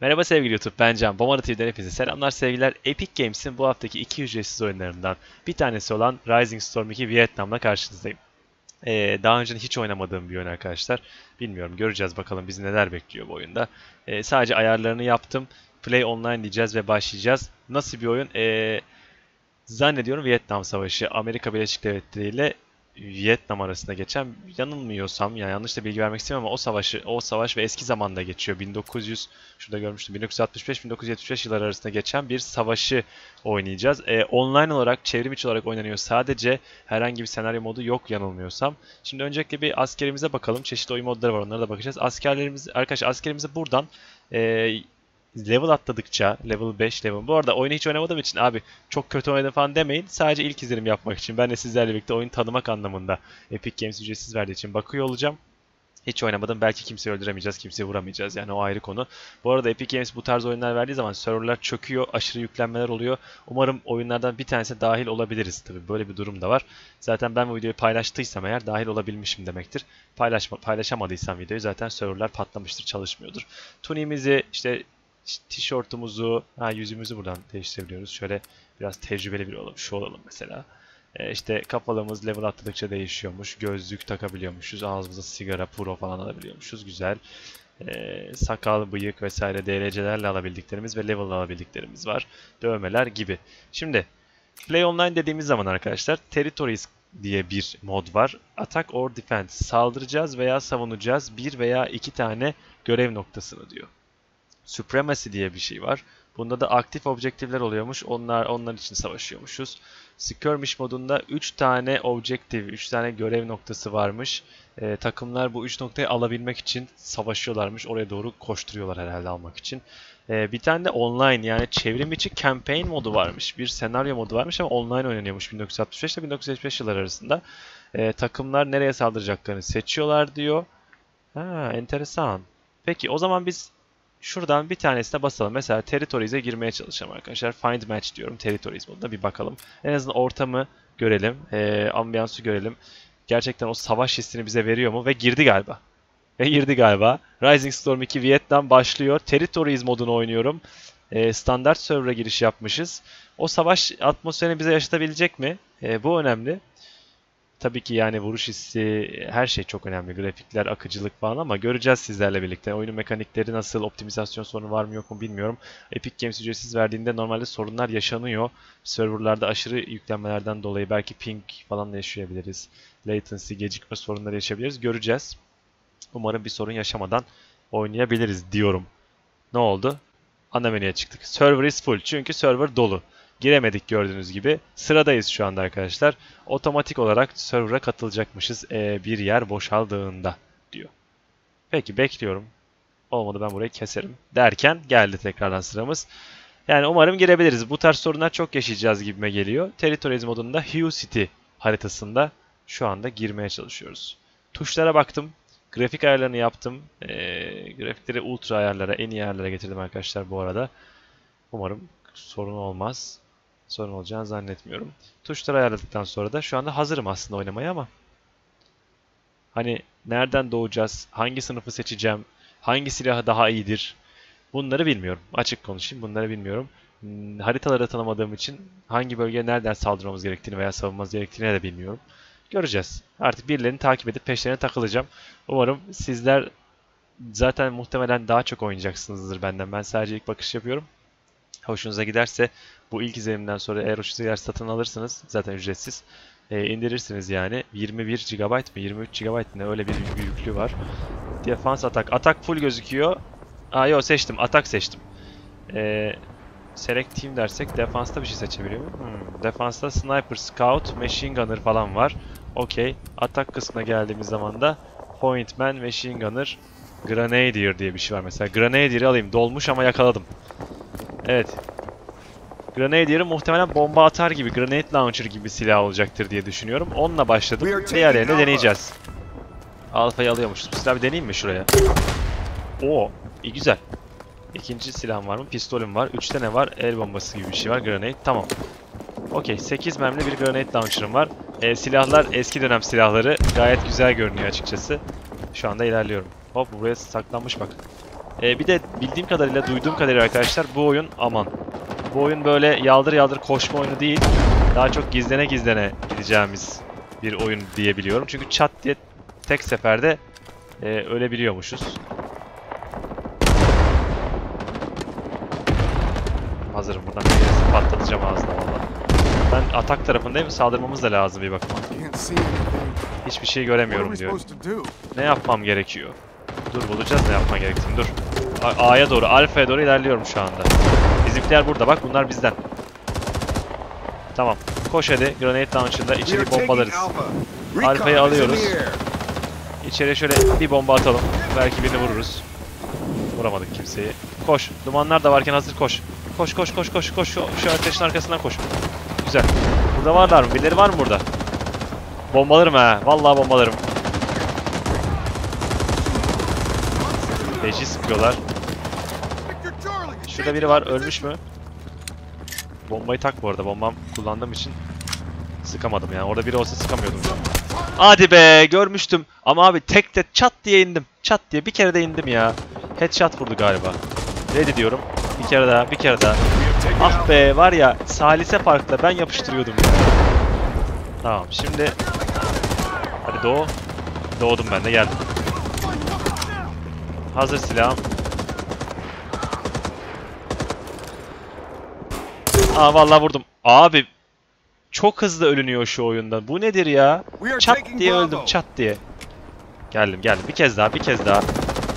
Merhaba sevgili YouTube, ben Can. Bomara TV'den hepinize selamlar sevgiler. Epic Games'in bu haftaki iki ücretsiz oyunlarından bir tanesi olan Rising Storm 2 Vietnam'la karşınızdayım. Ee, daha önce hiç oynamadığım bir oyun arkadaşlar. Bilmiyorum, göreceğiz bakalım bizi neler bekliyor bu oyunda. Ee, sadece ayarlarını yaptım. Play Online diyeceğiz ve başlayacağız. Nasıl bir oyun? Ee, zannediyorum Vietnam Savaşı, Amerika Birleşik Devletleri ile Vietnam arasında geçen yanılmıyorsam yani yanlış da bilgi vermek istemem ama o savaşı o savaş ve eski zamanda geçiyor. 1900 şurada görmüştüm 1965-1975 yılları arasında geçen bir savaşı oynayacağız. Ee, online olarak çevrim içi olarak oynanıyor. Sadece herhangi bir senaryo modu yok yanılmıyorsam. Şimdi öncelikle bir askerimize bakalım. Çeşitli oyun modları var onlara da bakacağız. Askerlerimiz arkadaşlar askerimizi buradan e, level atladıkça level 5 level. Bu arada oyunu hiç oynamadığım için abi çok kötü oynadım falan demeyin. Sadece ilk izlenim yapmak için. Ben de sizlerle birlikte oyun tanımak anlamında Epic Games ücretsiz verdiği için bakıyor olacağım. Hiç oynamadım. Belki kimseyi öldüremeyeceğiz, kimseyi vuramayacağız. Yani o ayrı konu. Bu arada Epic Games bu tarz oyunlar verdiği zaman serverlar çöküyor, aşırı yüklenmeler oluyor. Umarım oyunlardan bir tanesi dahil olabiliriz. Tabii böyle bir durum da var. Zaten ben bu videoyu paylaştıysam eğer dahil olabilmişim demektir. Paylaşma, paylaşamadıysam videoyu zaten serverlar patlamıştır, çalışmıyordur. Tunimizi işte tişörtümüzü, ha yüzümüzü buradan değiştirebiliyoruz. Şöyle biraz tecrübeli bir olalım, şu olalım mesela. E işte kafalığımız level atladıkça değişiyormuş. Gözlük takabiliyormuşuz. Ağzımıza sigara, puro falan alabiliyormuşuz. Güzel. E, sakal, bıyık vesaire DLC'lerle alabildiklerimiz ve level alabildiklerimiz var. Dövmeler gibi. Şimdi Play Online dediğimiz zaman arkadaşlar Territories diye bir mod var. Attack or Defense. Saldıracağız veya savunacağız. Bir veya iki tane görev noktasını diyor. Supremacy diye bir şey var. Bunda da aktif objektifler oluyormuş. Onlar onlar için savaşıyormuşuz. Skirmish modunda 3 tane objektif, 3 tane görev noktası varmış. Ee, takımlar bu 3 noktayı alabilmek için savaşıyorlarmış. Oraya doğru koşturuyorlar herhalde almak için. Ee, bir tane de online yani çevrim içi campaign modu varmış. Bir senaryo modu varmış ama online oynanıyormuş 1965 ile 1975 yıllar arasında. Ee, takımlar nereye saldıracaklarını seçiyorlar diyor. Ha, enteresan. Peki o zaman biz Şuradan bir tanesine basalım. Mesela Territories'e girmeye çalışalım arkadaşlar. Find Match diyorum. Territories modunda bir bakalım. En azından ortamı görelim. E, ambiyansı görelim. Gerçekten o savaş hissini bize veriyor mu? Ve girdi galiba. Ve girdi galiba. Rising Storm 2 Vietnam başlıyor. Territories modunu oynuyorum. E, standart server'a giriş yapmışız. O savaş atmosferini bize yaşatabilecek mi? E, bu önemli. Tabii ki yani vuruş hissi her şey çok önemli. Grafikler, akıcılık falan ama göreceğiz sizlerle birlikte. Oyunun mekanikleri nasıl, optimizasyon sorunu var mı yok mu bilmiyorum. Epic Games ücretsiz verdiğinde normalde sorunlar yaşanıyor. Serverlarda aşırı yüklenmelerden dolayı belki ping falan da yaşayabiliriz. Latency, gecikme sorunları yaşayabiliriz. Göreceğiz. Umarım bir sorun yaşamadan oynayabiliriz diyorum. Ne oldu? Ana menüye çıktık. Server is full çünkü server dolu. Giremedik gördüğünüz gibi. Sıradayız şu anda arkadaşlar. Otomatik olarak server'a katılacakmışız e, bir yer boşaldığında diyor. Peki bekliyorum. Olmadı ben burayı keserim. Derken geldi tekrardan sıramız. Yani umarım girebiliriz. Bu tarz sorunlar çok yaşayacağız gibime geliyor. Territories modunda Hue City haritasında şu anda girmeye çalışıyoruz. Tuşlara baktım. Grafik ayarlarını yaptım. E, grafikleri ultra ayarlara, en iyi ayarlara getirdim arkadaşlar bu arada. Umarım sorun olmaz sorun olacağını zannetmiyorum. Tuşları ayarladıktan sonra da şu anda hazırım aslında oynamaya ama hani nereden doğacağız, hangi sınıfı seçeceğim, hangi silahı daha iyidir bunları bilmiyorum. Açık konuşayım bunları bilmiyorum. Hmm, haritaları tanımadığım için hangi bölgeye nereden saldırmamız gerektiğini veya savunmamız gerektiğini de bilmiyorum. Göreceğiz. Artık birilerini takip edip peşlerine takılacağım. Umarım sizler zaten muhtemelen daha çok oynayacaksınızdır benden. Ben sadece ilk bakış yapıyorum. Hoşunuza giderse bu ilk izlenimden sonra eğer hoşunuza giderse satın alırsınız. Zaten ücretsiz. E, indirirsiniz yani. 21 GB mı 23 GB ne öyle bir büyüklüğü var. Defans atak. Atak full gözüküyor. Aa yok seçtim. Atak seçtim. E, select team dersek defansta bir şey seçebiliyor muyum? Hmm. Defansta sniper, scout, machine gunner falan var. Okey. Atak kısmına geldiğimiz zaman da point man, machine gunner, grenadier diye bir şey var mesela. Grenadier'i alayım. Dolmuş ama yakaladım. Evet. Grenadier'ı muhtemelen bomba atar gibi, grenade launcher gibi silah olacaktır diye düşünüyorum. Onunla başladım. Diğerlerini deneyeceğiz. Alfa'yı alıyormuşuz. Silah bir deneyeyim mi şuraya? Oo, iyi güzel. İkinci silahım var mı? Pistolüm var. Üç tane var. El bombası gibi bir şey var. Grenade. Tamam. Okey. 8 mermili bir grenade launcher'ım var. Ee, silahlar eski dönem silahları. Gayet güzel görünüyor açıkçası. Şu anda ilerliyorum. Hop buraya saklanmış bak. Ee, bir de bildiğim kadarıyla, duyduğum kadarıyla arkadaşlar bu oyun aman. Bu oyun böyle yaldır yaldır koşma oyunu değil. Daha çok gizlene gizlene gideceğimiz bir oyun diyebiliyorum. Çünkü çat diye tek seferde e, ölebiliyormuşuz. Hazırım buradan bir yerisi patlatacağım ağzına valla. Ben atak tarafındayım. Saldırmamız da lazım bir bakıma. Hiçbir şey göremiyorum diyor. Ne yapmam gerekiyor? Dur bulacağız ne yapman gerektiğini dur. A'ya doğru, Alfa'ya doğru ilerliyorum şu anda. Bizimkiler burada bak bunlar bizden. Tamam. Koş hadi. Grenade launcher'da içeri bombalarız. Alfa'yı alıyoruz. İçeri şöyle bir bomba atalım. Belki birini vururuz. Vuramadık kimseyi. Koş. Dumanlar da varken hazır koş. Koş koş koş koş koş. Şu, şu ateşin arkasından koş. Güzel. Burada varlar mı? Birileri var mı burada? Bombalarım ha. Vallahi bombalarım. Feci sıkıyorlar. Şurada biri var. Ölmüş mü? Bombayı tak bu arada. Bombam kullandığım için sıkamadım yani. Orada biri olsa sıkamıyordum. Hadi be görmüştüm. Ama abi tek de çat diye indim. Çat diye bir kere de indim ya. Headshot vurdu galiba. Ready diyorum. Bir kere daha, bir kere daha. Ah be var ya salise farkla ben yapıştırıyordum ya. Tamam şimdi hadi doğu. Doğdum ben de geldim. Hazır silahım. Aa vallahi vurdum. Abi çok hızlı ölünüyor şu oyunda. Bu nedir ya? Çat diye öldüm çat diye. Geldim geldim bir kez daha bir kez daha.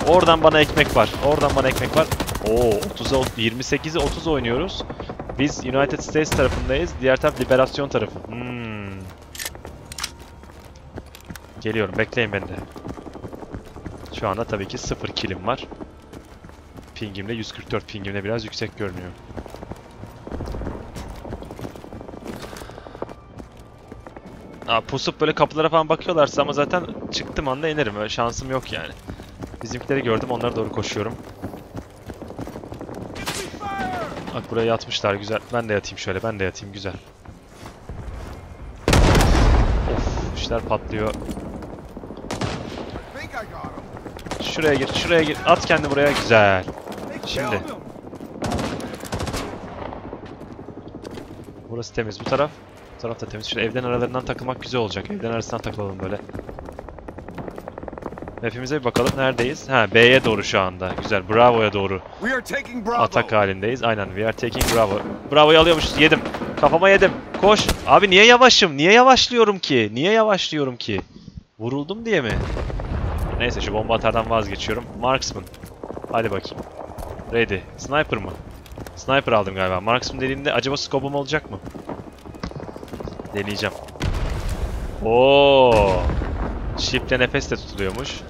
Oradan bana ekmek var. Oradan bana ekmek var. Oo 30'a 28'e 30 oynuyoruz. Biz United States tarafındayız. Diğer taraf Liberasyon tarafı. Hmm. Geliyorum bekleyin beni de. Şu anda tabii ki 0 killim var. Pingimle 144 pingimle biraz yüksek görünüyor. Aa, pusup böyle kapılara falan bakıyorlarsa ama zaten çıktım anda inerim. Öyle şansım yok yani. Bizimkileri gördüm onlara doğru koşuyorum. Bak buraya yatmışlar güzel. Ben de yatayım şöyle ben de yatayım güzel. Of işler patlıyor. Şuraya gir şuraya gir. At kendi buraya güzel. Şimdi. Burası temiz bu taraf. Bu taraf da temiz. Şöyle evden aralarından takılmak güzel olacak. Evden arasından takılalım böyle. Hepimize bir bakalım neredeyiz? Ha B'ye doğru şu anda. Güzel. Bravo'ya doğru Bravo. atak halindeyiz. Aynen. We are taking Bravo. Bravo'yu alıyormuşuz. Yedim. Kafama yedim. Koş. Abi niye yavaşım? Niye yavaşlıyorum ki? Niye yavaşlıyorum ki? Vuruldum diye mi? Neyse şu bomba atardan vazgeçiyorum. Marksman. Hadi bakayım. Ready. Sniper mı? Sniper aldım galiba. Marksman dediğimde acaba scope'um olacak mı? Deneyeceğim. Oo. Shift'le nefes de tutuluyormuş.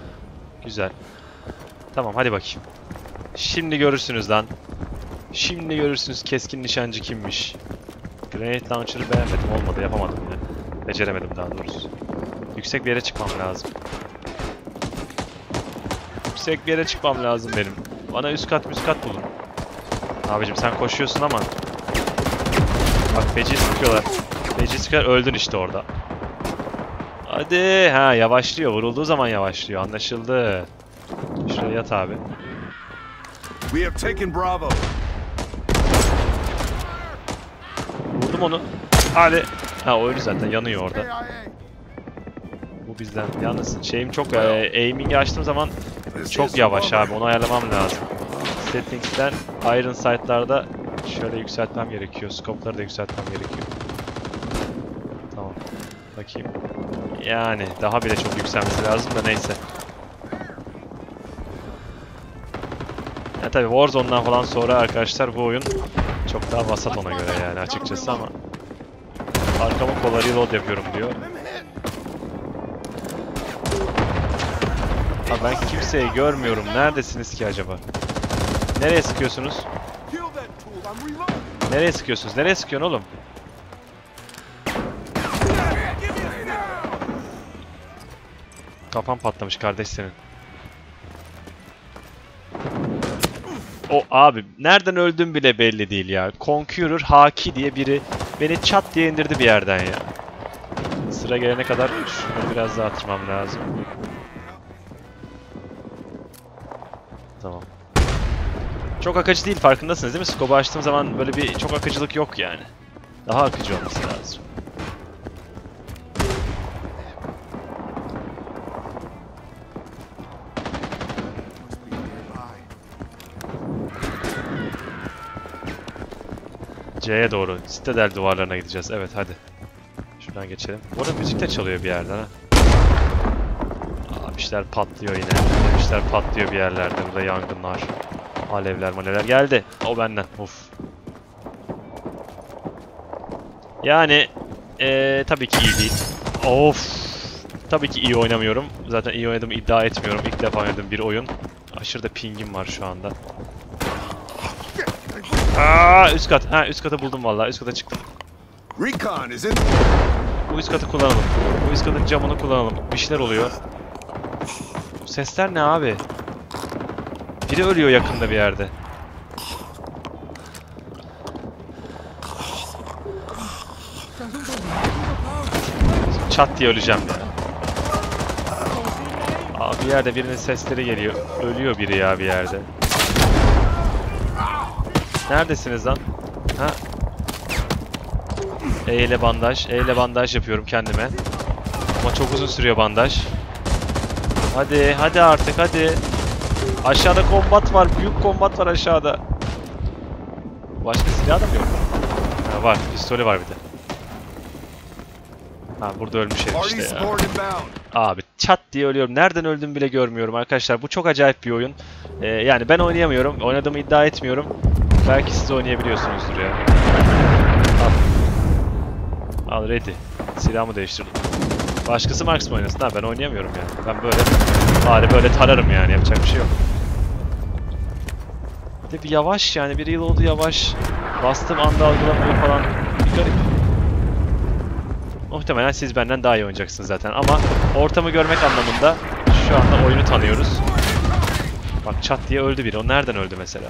Güzel. Tamam hadi bakayım. Şimdi görürsünüz lan. Şimdi görürsünüz keskin nişancı kimmiş. Grenade launcher'ı beğenmedim. Olmadı. Yapamadım yine. Beceremedim daha doğrusu. Yüksek bir yere çıkmam lazım. Yüksek bir yere çıkmam lazım benim. Bana üst kat üst kat bulun. Abicim sen koşuyorsun ama. Bak feci sıkıyorlar. Feci sıkıyorlar. Öldün işte orada. Hadi. Ha yavaşlıyor. Vurulduğu zaman yavaşlıyor. Anlaşıldı. Şuraya yat abi. We have taken Bravo. Vurdum onu. Hadi. Ha oyunu zaten yanıyor orada. Bu bizden. Yalnız şeyim çok e, aiming'i açtığım zaman çok yavaş abi. Onu ayarlamam lazım. Settings'ten Iron Sight'larda şöyle yükseltmem gerekiyor. Scope'ları da yükseltmem gerekiyor. Tamam. Bakayım. Yani daha bile çok yükselmesi lazım da neyse. Ya tabi Warzone'dan falan sonra arkadaşlar bu oyun çok daha vasat ona göre yani açıkçası ama arkama kola reload yapıyorum diyor. Ha ben kimseyi görmüyorum. Neredesiniz ki acaba? Nereye sıkıyorsunuz? Nereye sıkıyorsunuz? Nereye sıkıyorsun oğlum? Kafam patlamış kardeş senin. O abi nereden öldüm bile belli değil ya. Conqueror Haki diye biri beni çat diye indirdi bir yerden ya. Sıra gelene kadar şunu biraz daha atmam lazım. Tamam. Çok akıcı değil farkındasınız değil mi? Scope'u açtığım zaman böyle bir çok akıcılık yok yani. Daha akıcı olması lazım. C'ye doğru. Citadel duvarlarına gideceğiz. Evet hadi. Şuradan geçelim. Orada müzik de çalıyor bir yerden ha. Şeyler patlıyor yine. Şeyler patlıyor bir yerlerde. Burada yangınlar. Alevler malevler geldi. O benden. Uf. Yani eee tabii ki iyi değil. Of. Tabii ki iyi oynamıyorum. Zaten iyi oynadığımı iddia etmiyorum. İlk defa oynadığım bir oyun. Aşırı da pingim var şu anda. Aa, üst kat. Ha üst katı buldum vallahi. Üst kata çıktım. Recon is in. Bu üst katı kullanalım. Bu üst katın camını kullanalım. Bir şeyler oluyor. Sesler ne abi? Biri ölüyor yakında bir yerde. Çat diye öleceğim ya. Aa, bir yerde birinin sesleri geliyor. Ölüyor biri ya bir yerde. Neredesiniz lan? Ha? E ile bandaj. E ile bandaj yapıyorum kendime. Ama çok uzun sürüyor bandaj. Hadi, hadi artık hadi. Aşağıda kombat var. Büyük kombat var aşağıda. Başka silah da mı yok? Ha, var. Pistolü var bir de. Ha burada ölmüş herif işte ya. Abi çat diye ölüyorum. Nereden öldüm bile görmüyorum arkadaşlar. Bu çok acayip bir oyun. Ee, yani ben oynayamıyorum. Oynadığımı iddia etmiyorum. Belki siz oynayabiliyorsunuzdur ya. Al. Al ready. Silahımı değiştirdim. Başkası Marksman oynasın ha ben oynayamıyorum yani. Ben böyle bari böyle tararım yani yapacak bir şey yok. Bir de bir yavaş yani bir reload'u yavaş. Bastığım anda algılamıyor falan. Bir garip. Muhtemelen siz benden daha iyi oynayacaksınız zaten ama ortamı görmek anlamında şu anda oyunu tanıyoruz. Bak çat diye öldü biri. O nereden öldü mesela?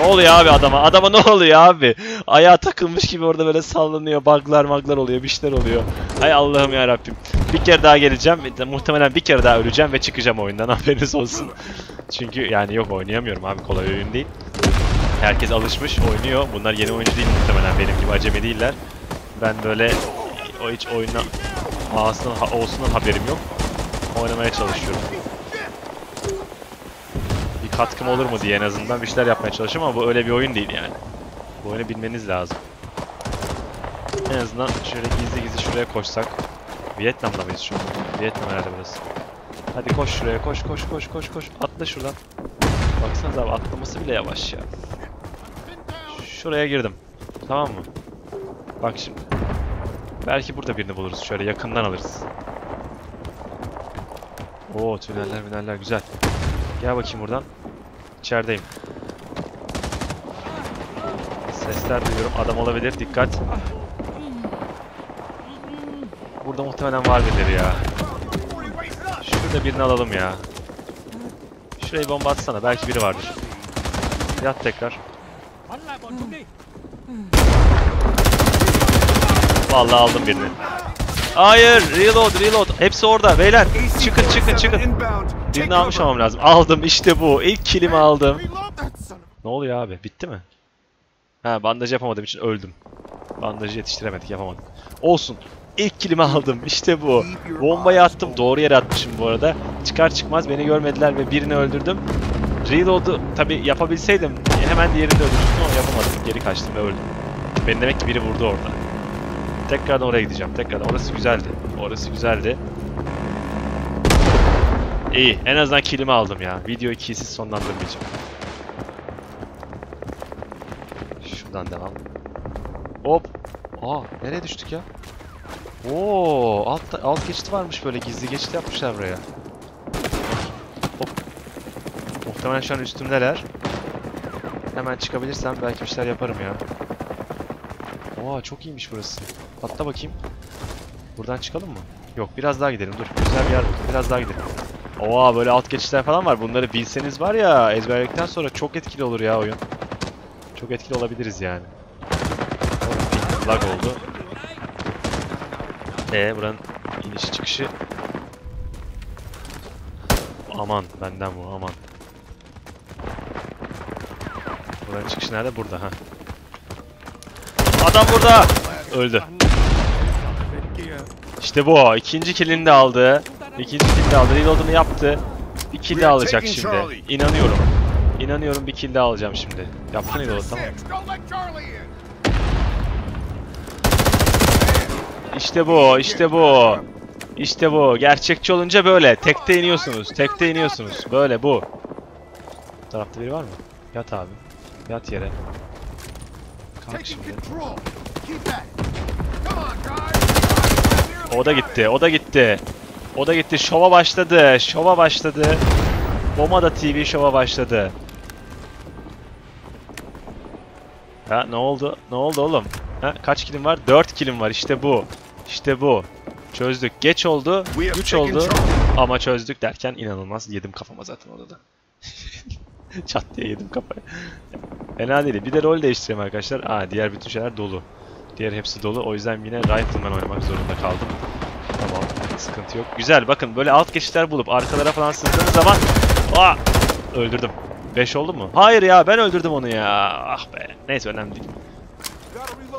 Ne oluyor abi adama? Adama ne oluyor abi? Ayağa takılmış gibi orada böyle sallanıyor. Buglar maglar oluyor. Bir şeyler oluyor. Hay Allah'ım ya Rabbim. Bir kere daha geleceğim. Muhtemelen bir kere daha öleceğim ve çıkacağım oyundan. Haberiniz olsun. Çünkü yani yok oynayamıyorum abi. Kolay oyun değil. Herkes alışmış, oynuyor. Bunlar yeni oyuncu değil muhtemelen benim gibi acemi değiller. Ben böyle o hiç oyuna ha, olsundan haberim yok. Oynamaya çalışıyorum. Katkım olur mu diye en azından bir şeyler yapmaya çalışıyorum ama bu öyle bir oyun değil yani. Bu oyunu bilmeniz lazım. En azından şöyle gizli gizli şuraya koşsak. Vietnam'da mıyız şu an? Vietnam herhalde burası. Hadi koş şuraya koş koş koş koş koş. Atla şuradan. Baksanıza abi atlaması bile yavaş ya. Şuraya girdim. Tamam mı? Bak şimdi. Belki burada birini buluruz. Şöyle yakından alırız. Oo tüneller müneller güzel. Gel bakayım buradan. İçerideyim. Sesler duyuyorum. Adam olabilir. Dikkat. Burada muhtemelen var birileri ya. Şurada birini alalım ya. Şurayı bomba atsana. Belki biri vardır. Yat tekrar. Vallahi aldım birini. Hayır, reload, reload. Hepsi orada beyler. Çıkın, çıkın, çıkın. Birini almış olmam lazım. Aldım, işte bu. İlk kilimi aldım. Ne oluyor abi? Bitti mi? Ha, bandaj yapamadığım için öldüm. Bandajı yetiştiremedik, yapamadık. Olsun. İlk kilimi aldım. İşte bu. Bombayı attım. Doğru yere atmışım bu arada. Çıkar çıkmaz beni görmediler ve birini öldürdüm. Reload'u tabi yapabilseydim hemen diğerini de öldürdüm ama yapamadım. Geri kaçtım ve öldüm. Beni demek ki biri vurdu orada. Tekrardan oraya gideceğim. Tekrardan. Orası güzeldi. Orası güzeldi. İyi. En azından killimi aldım ya. Videoyu killsiz sonlandırmayacağım. Şuradan devam. Hop. Aa, nereye düştük ya? Oo, alt alt geçit varmış böyle gizli geçit yapmışlar buraya. Hop. Muhtemelen şu an üstümdeler. Hemen çıkabilirsem belki bir şeyler yaparım ya. Oo, çok iyiymiş burası. Atla bakayım. Buradan çıkalım mı? Yok, biraz daha gidelim. Dur, güzel bir yer. Biraz daha gidelim. Oo, böyle alt geçitler falan var. Bunları bilseniz var ya, ezberledikten sonra çok etkili olur ya oyun. Çok etkili olabiliriz yani. Lag oldu. E buranın inişi çıkışı. Aman benden bu aman. Buranın çıkışı nerede? Burada ha. Adam burada. Öldü. İşte bu. İkinci killini de aldı. İkinci de aldı. Reload'unu yaptı. Bir kill de alacak şimdi. İnanıyorum. İnanıyorum bir kill de alacağım şimdi. Yaptın reload tamam. İşte bu. işte bu. İşte bu. Gerçekçi olunca böyle. Tekte iniyorsunuz. Tekte iniyorsunuz. Böyle bu. Bu tarafta biri var mı? Yat abi. Yat yere. Kalk şimdi. O da gitti. O da gitti. O da gitti. Şova başladı. Şova başladı. Bomba da TV şova başladı. Ha ne oldu? Ne oldu oğlum? Ha kaç kilim var? 4 kilim var. İşte bu. İşte bu. Çözdük. Geç oldu. Güç oldu. Ama çözdük derken inanılmaz yedim kafama zaten orada da. Çat diye yedim kafayı. Fena değil. Bir de rol değiştireyim arkadaşlar. Aa diğer bütün şeyler dolu. Diğer hepsi dolu. O yüzden yine Rifleman oynamak zorunda kaldım. Sıkıntı yok. Güzel. Bakın böyle alt geçişler bulup arkalara falan sızdığınız zaman Aa! Öldürdüm. 5 oldu mu? Hayır ya ben öldürdüm onu ya. Ah be. Neyse önemli değil.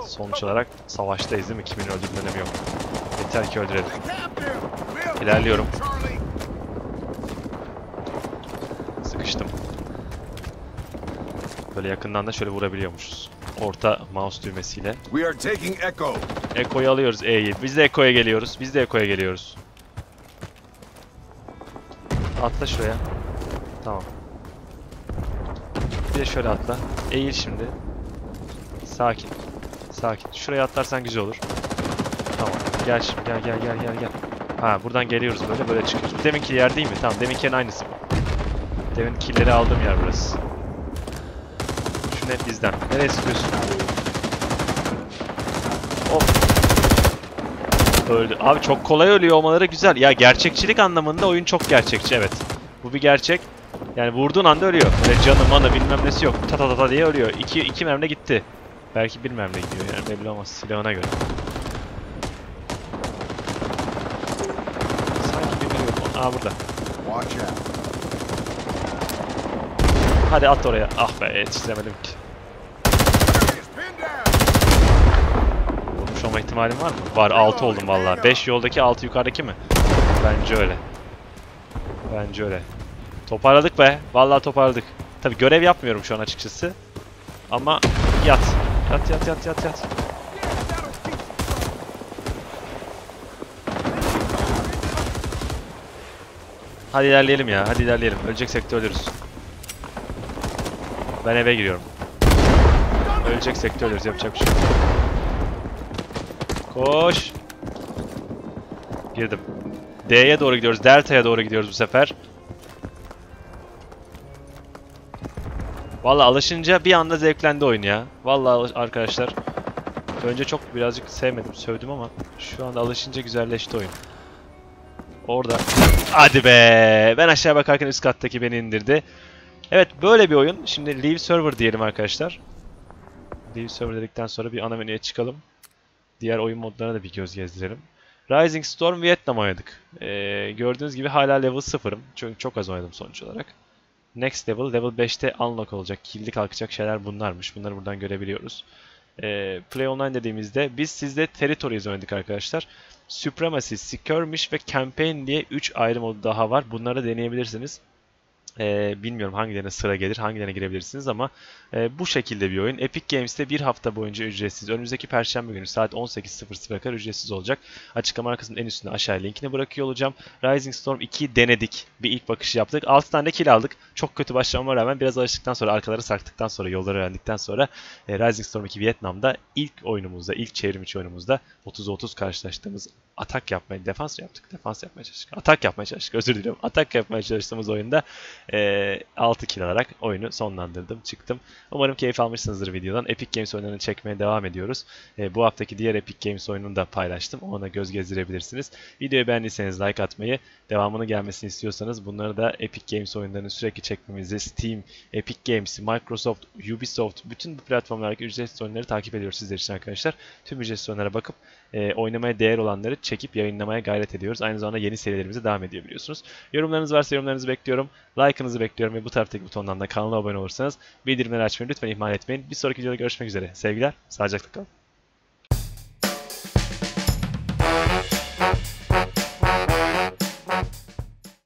Sonuç olarak savaştayız değil mi? Kimin öldürdüğünün önemi yok. Yeter ki öldürelim. İlerliyorum. Sıkıştım. Böyle yakından da şöyle vurabiliyormuşuz. Orta mouse düğmesiyle. We are taking Echo. Eko'yu alıyoruz E'yi. Biz de Eko'ya geliyoruz. Biz de Eko'ya geliyoruz. Atla şuraya. Tamam. Bir de şöyle atla. Eğil şimdi. Sakin. Sakin. Şuraya atlarsan güzel olur. Tamam. Gel şimdi. Gel gel gel gel gel. Ha buradan geliyoruz böyle böyle çıkıyoruz. Deminki yer değil mi? Tamam deminki yerin aynısı bu. Demin killleri aldığım yer burası. Şu net bizden. Nereye sıkıyorsun? Hop. Öldü. Abi çok kolay ölüyor olmaları güzel. Ya gerçekçilik anlamında oyun çok gerçekçi evet. Bu bir gerçek. Yani vurduğun anda ölüyor. Böyle canı manı bilmem nesi yok. Ta ta ta ta diye ölüyor. İki, iki mermide gitti. Belki bir mermide gidiyor yani belli olmaz silahına göre. Sanki bir yok. Aa burada. Hadi at oraya. Ah be yetiştiremedim ki. Olma ihtimalim var mı? Var 6 oldum vallahi. 5 yoldaki 6 yukarıdaki mi? Bence öyle. Bence öyle. Toparladık be. Vallahi toparladık. Tabi görev yapmıyorum şu an açıkçası. Ama yat. Yat yat yat yat yat. Hadi ilerleyelim ya. Hadi ilerleyelim. Öleceksek de ölürüz. Ben eve giriyorum. Öleceksek de ölürüz. Yapacak bir şey yok. Koş. Girdim. D'ye doğru gidiyoruz. Delta'ya doğru gidiyoruz bu sefer. Vallahi alışınca bir anda zevklendi oyun ya. Alış- arkadaşlar. Önce çok birazcık sevmedim, sövdüm ama şu anda alışınca güzelleşti oyun. Orada. Hadi be. Ben aşağı bakarken üst kattaki beni indirdi. Evet böyle bir oyun. Şimdi leave server diyelim arkadaşlar. Leave server dedikten sonra bir ana menüye çıkalım. Diğer oyun modlarına da bir göz gezdirelim. Rising Storm Vietnam oynadık. Ee, gördüğünüz gibi hala level 0'ım. Çünkü çok az oynadım sonuç olarak. Next level, level 5'te unlock olacak. Kilidi kalkacak şeyler bunlarmış. Bunları buradan görebiliyoruz. Ee, Play Online dediğimizde biz sizde Territories oynadık arkadaşlar. Supremacy, Skirmish ve Campaign diye 3 ayrı modu daha var. Bunları deneyebilirsiniz. Ee, bilmiyorum hangilerine sıra gelir, hangilerine girebilirsiniz ama e, bu şekilde bir oyun. Epic Games'te bir hafta boyunca ücretsiz. Önümüzdeki Perşembe günü saat 18.00'a kadar ücretsiz olacak. Açıklama arkasının en üstüne aşağıya linkini bırakıyor olacağım. Rising Storm 2'yi denedik. Bir ilk bakışı yaptık. 6 tane kill aldık. Çok kötü başlamama rağmen biraz alıştıktan sonra, arkaları sarktıktan sonra, yolları öğrendikten sonra e, Rising Storm 2 Vietnam'da ilk oyunumuzda, ilk çevrim içi oyunumuzda 30'a 30 karşılaştığımız atak yapmaya, defans yaptık? Defans yapmaya çalıştık. Atak yapmaya çalıştık. Özür diliyorum. Atak yapmaya çalıştığımız oyunda e, 6 kill alarak oyunu sonlandırdım. Çıktım. Umarım keyif almışsınızdır videodan. Epic Games oyunlarını çekmeye devam ediyoruz. E, bu haftaki diğer Epic Games oyununu da paylaştım. Ona göz gezdirebilirsiniz. Videoyu beğendiyseniz like atmayı, devamını gelmesini istiyorsanız bunları da Epic Games oyunlarını sürekli çekmemizi Steam, Epic Games, Microsoft, Ubisoft bütün bu platformlardaki ücretsiz oyunları takip ediyoruz sizler için arkadaşlar. Tüm ücretsiz oyunlara bakıp e, oynamaya değer olanları çekip yayınlamaya gayret ediyoruz. Aynı zamanda yeni serilerimize devam ediyor biliyorsunuz. Yorumlarınız varsa yorumlarınızı bekliyorum. Like'ınızı bekliyorum ve bu taraftaki butondan da kanala abone olursanız bildirimleri açmayı lütfen ihmal etmeyin. Bir sonraki videoda görüşmek üzere. Sevgiler, sağlıcakla kalın.